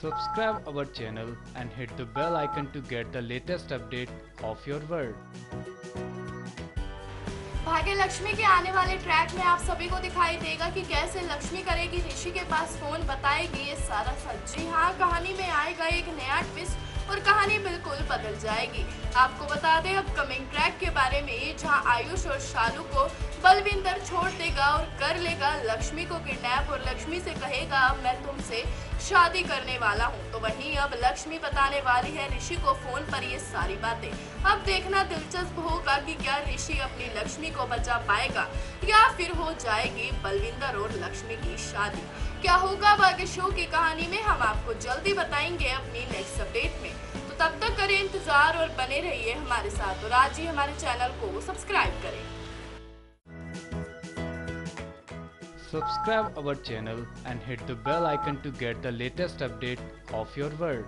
Subscribe our channel and hit the bell icon to get the latest update of your world. भाग्य लक्ष्मी के आने वाले track में आप सभी को दिखाई देगा कि कैसे लक्ष्मी करेगी, ऋषि के पास फ़ोन बताएगी ये सारा सच जी हाँ कहानी में आएगा एक नया ट्विस्ट और कहानी बिल्कुल बदल जाएगी। आपको बता दें अपकमिंग ट्रैक के बारे में जहाँ आयुष और शालू को बलविंदर छोड़ देगा और कर लेगा, लक्ष्मी को किडनैप और लक्ष्मी से कहेगा अब मैं तुमसे शादी करने वाला हूँ। तो वहीं अब लक्ष्मी बताने वाली है, ऋषि को फ़ोन पर ये सारी बातें। अब देखना दिलचस्प होगा कि क्या ऋषि अपनी लक्ष्मी को बचा पाएगा या फिर हो जाएगी बलविंदर और लक्ष्मी की शादी। क्या होगा बाकी शो की कहानी में, हम आपको जल्दी बताएँगे अपनी नेक्स्ट करें इंतज़ार और बने रहिए हमारे साथ और आज ही हमारे चैनल को सब्सक्राइब करें Subscribe our channel and hit the bell icon to get the latest update of your world.